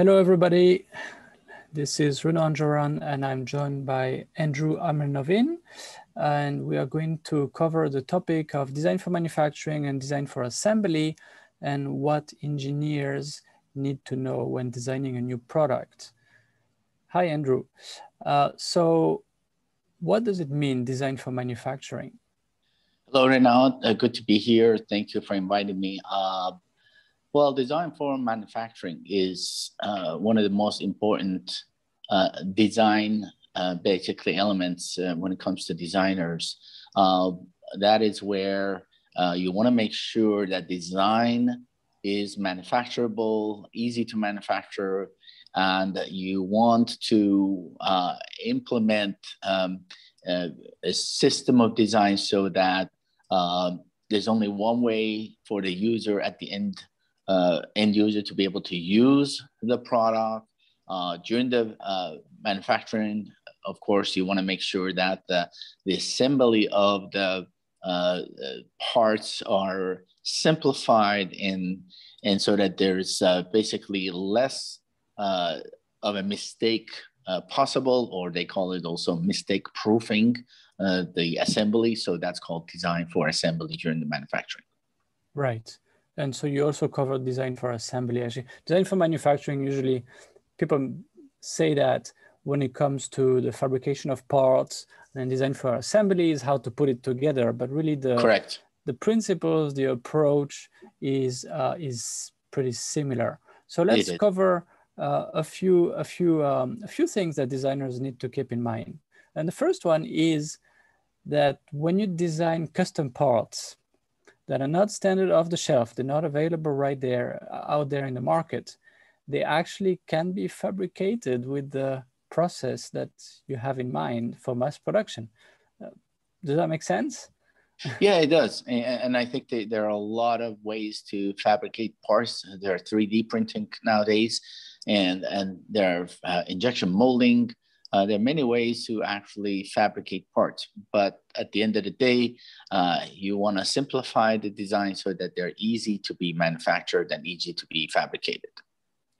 Hello, everybody. This is Renaud Anjoran, and I'm joined by Andrew Amirnovin. And we are going to cover the topic of design for manufacturing and design for assembly and what engineers need to know when designing a new product. Hi, Andrew. Uh, so what does it mean, design for manufacturing? Hello, Renaud. Uh, good to be here. Thank you for inviting me. Uh, well, design for manufacturing is uh, one of the most important uh, design, uh, basically elements uh, when it comes to designers. Uh, that is where uh, you want to make sure that design is manufacturable, easy to manufacture, and you want to implement um, a system of design so that there's only one way for the user at the end uh, end user to be able to use the product. Uh, during the uh, manufacturing, of course, you want to make sure that the, the assembly of the uh, parts are simplified in, and so that there's uh, basically less uh, of a mistake possible, or they call it also mistake proofing the assembly. So that's called design for assembly during the manufacturing. Right. And so you also cover design for assembly. Actually, design for manufacturing, usually people say that when it comes to the fabrication of parts and design for assembly is how to put it together. But really the, Correct. the principles, the approach is, uh, is pretty similar. So let's cover uh, a few, a, few, um, a few things that designers need to keep in mind. And the first one is that when you design custom parts, that are not standard off the shelf, they're not available right there uh, out there in the market, they actually can be fabricated with the process that you have in mind for mass production. Uh, does that make sense? yeah, it does. And, and I think there are a lot of ways to fabricate parts. There are 3D printing nowadays, and, and there are uh, injection molding. Uh, there are many ways to actually fabricate parts, but at the end of the day, uh, you want to simplify the design so that they're easy to be manufactured and easy to be fabricated.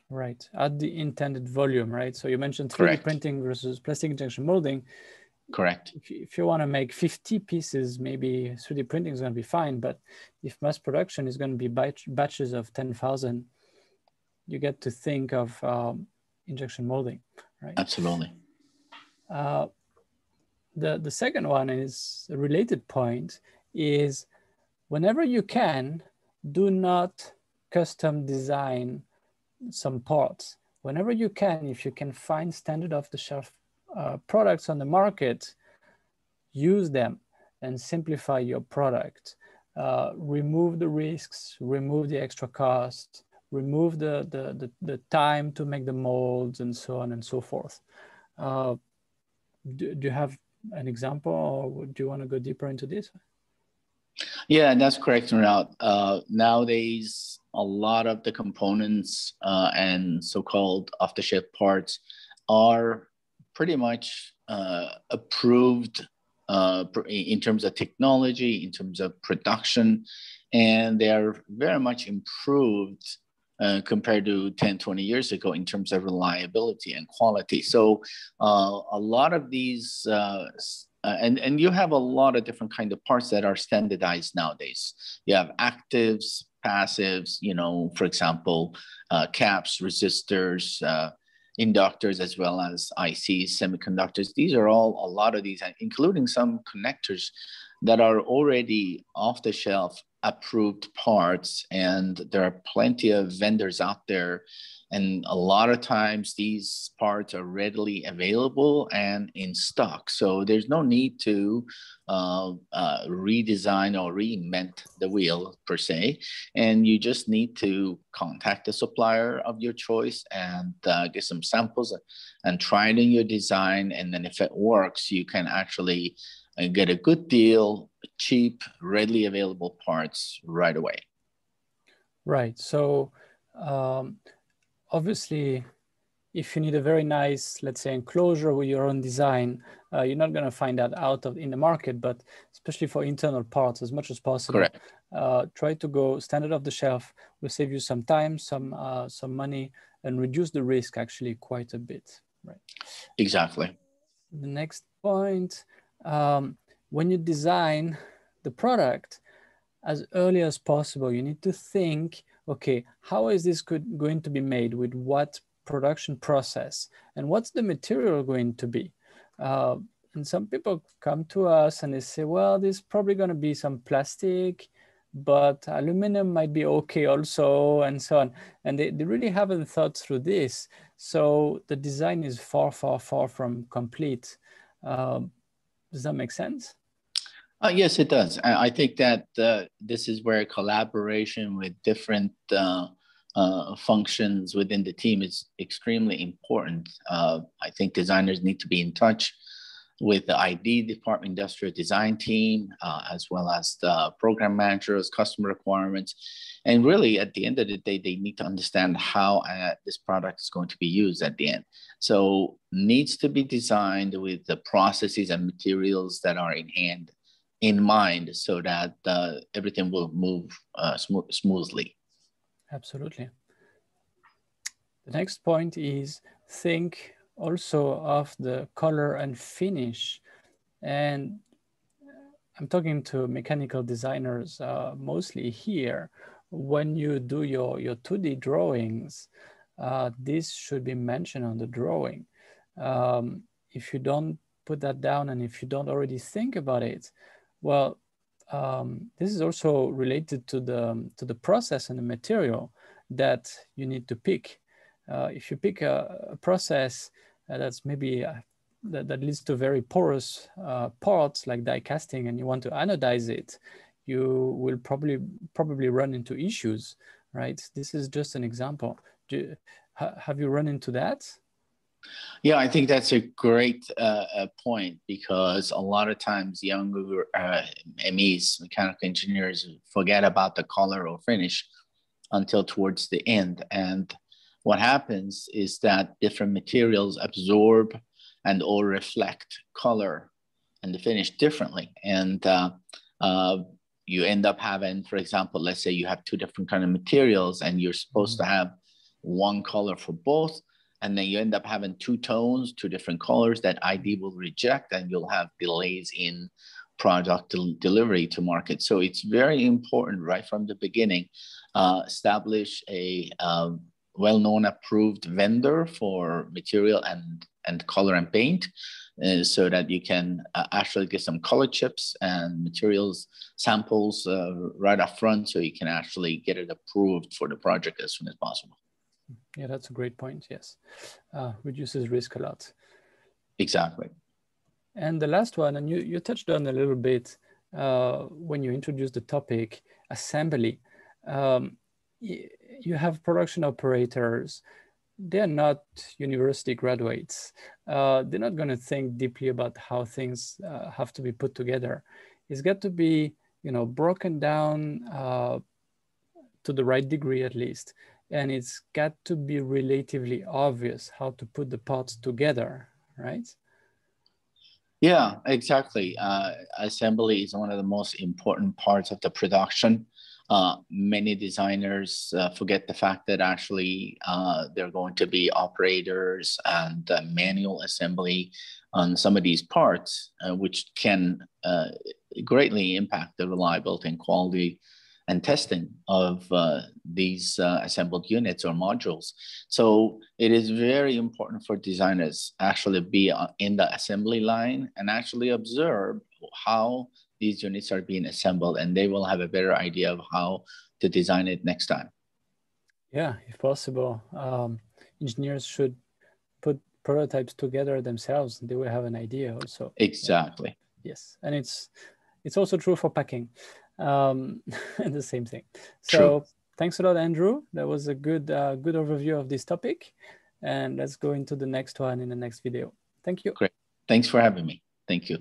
Right, at the intended volume, right? So you mentioned 3D Correct. printing versus plastic injection molding. Correct. If you, if you want to make 50 pieces, maybe 3D printing is going to be fine. But if mass production is going to be batch, batches of 10,000, you get to think of um, injection molding, right? Absolutely. Uh, the, the second one is a related point is whenever you can, do not custom design some parts. Whenever you can, if you can find standard off the shelf uh, products on the market, use them and simplify your product. Uh, remove the risks, remove the extra cost, remove the, the, the, the, time to make the molds and so on and so forth. Uh, do, do you have an example or do you want to go deeper into this? Yeah, that's correct, Renaud. Uh, nowadays, a lot of the components uh, and so-called off-the-shelf parts are pretty much uh, approved uh, in terms of technology, in terms of production, and they are very much improved uh, compared to 10, 20 years ago in terms of reliability and quality. So uh, a lot of these, uh, uh, and, and you have a lot of different kind of parts that are standardized nowadays. You have actives, passives, you know, for example, uh, caps, resistors, inductors, as well as ICs, semiconductors. These are all, a lot of these, including some connectors that are already off the shelf approved parts and there are plenty of vendors out there. And a lot of times these parts are readily available and in stock. So there's no need to uh, uh, redesign or reinvent the wheel per se. And you just need to contact the supplier of your choice and uh, get some samples and try it in your design. And then if it works you can actually and get a good deal, cheap, readily available parts right away. Right. So um, obviously, if you need a very nice, let's say, enclosure with your own design, uh, you're not going to find that out of in the market. But especially for internal parts, as much as possible, uh, try to go standard off the shelf. Will save you some time, some uh, some money, and reduce the risk actually quite a bit. Right. Exactly. The next point, um, when you design the product, as early as possible, you need to think, okay, how is this could, going to be made with what production process and what's the material going to be? Uh, and some people come to us and they say, well, there's probably going to be some plastic, but aluminum might be okay also, and so on. And they, they really haven't thought through this. So the design is far, far, far from complete. Uh, does that make sense? Uh, yes, it does. I, think that uh, this is where collaboration with different uh, uh functions within the team is extremely important. Uh, I think designers need to be in touch with the ID department, industrial design team, uh, as well as the program managers, customer requirements. And really, at the end of the day, they need to understand how this product is going to be used at the end. So needs to be designed with the processes and materials that are in hand in mind so that uh, everything will move uh, sm- smoothly. Absolutely. The next point is think also of the color and finish. And I'm talking to mechanical designers uh, mostly here. When you do your, your 2D drawings, uh, this should be mentioned on the drawing. Um, if you don't put that down and if you don't already think about it, well, um, this is also related to the to the process and the material that you need to pick. Uh, if you pick a, a process that's maybe uh, that, that leads to very porous uh, parts like die casting, and you want to anodize it, you will probably probably run into issues, right? This is just an example. Do, ha, have you run into that? Yeah, I think that's a great uh, uh, point because a lot of times younger uh, MEs, mechanical engineers, forget about the color or finish until towards the end. And what happens is that different materials absorb and or reflect color and the finish differently. And uh, uh, you end up having, for example, let's say you have two different kind of materials and you're supposed to mm-hmm. have one color for both and then you end up having two tones, two different colors that ID will reject, and you'll have delays in product del- delivery to market. So it's very important right from the beginning, uh, establish a um, well-known approved vendor for material and, and color and paint uh, so that you can uh, actually get some color chips and materials samples uh, right up front so you can actually get it approved for the project as soon as possible. Yeah, that's a great point. Yes, uh, reduces risk a lot. Exactly. And the last one, and you, you touched on a little bit uh, when you introduced the topic assembly. Um, you have production operators. They're not university graduates. Uh, they're not going to think deeply about how things uh, have to be put together. It's got to be, you know, broken down uh, to the right degree at least and it's got to be relatively obvious how to put the parts together, right? Yeah, exactly. Uh, assembly is one of the most important parts of the production. Uh, many designers uh, forget the fact that actually uh, they're going to be operators and manual assembly on some of these parts, uh, which can uh, greatly impact the reliability and quality and testing of uh, these uh, assembled units or modules. So it is very important for designers actually be uh, in the assembly line and actually observe how these units are being assembled and they will have a better idea of how to design it next time. Yeah, if possible, um, engineers should put prototypes together themselves. They will have an idea also. Exactly. Yeah. Yes, and it's it's also true for packing um, the same thing. So True. thanks a lot, Andrew. That was a good uh, good overview of this topic, and let's go into the next one in the next video. Thank you. Great. Thanks for having me. Thank you.